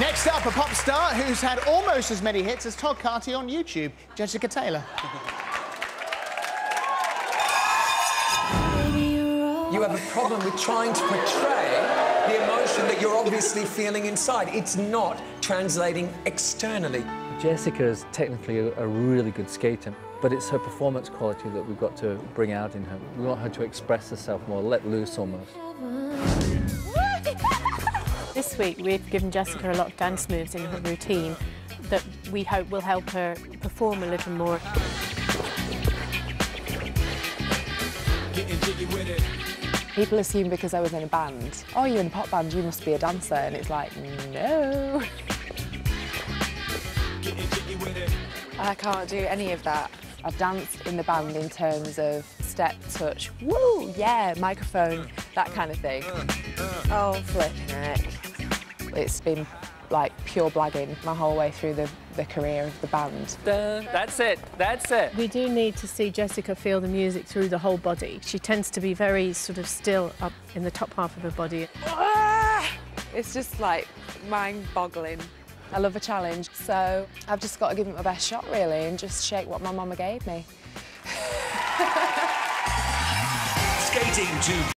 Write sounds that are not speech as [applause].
Next up, a pop star who's had almost as many hits as Todd Carty on YouTube, Jessica Taylor. You have a problem with trying to portray the emotion that you're obviously feeling inside. It's not translating externally. Jessica is technically a, a really good skater, but it's her performance quality that we've got to bring out in her. We want her to express herself more, let loose almost. This week we've given Jessica a lot of dance moves in her routine that we hope will help her perform a little more. People assume because I was in a band, oh, you're in a pop band, you must be a dancer. And it's like, no. [laughs] I can't do any of that. I've danced in the band in terms of step, touch, woo, yeah, microphone, that kind of thing. Uh, uh, uh. Oh, flipping it. It's been like pure blagging my whole way through the, the career of the band. That's it, that's it. We do need to see Jessica feel the music through the whole body. She tends to be very sort of still up in the top half of her body. Ah! It's just like mind-boggling. I love a challenge, so I've just got to give it my best shot, really, and just shake what my mama gave me. Skating to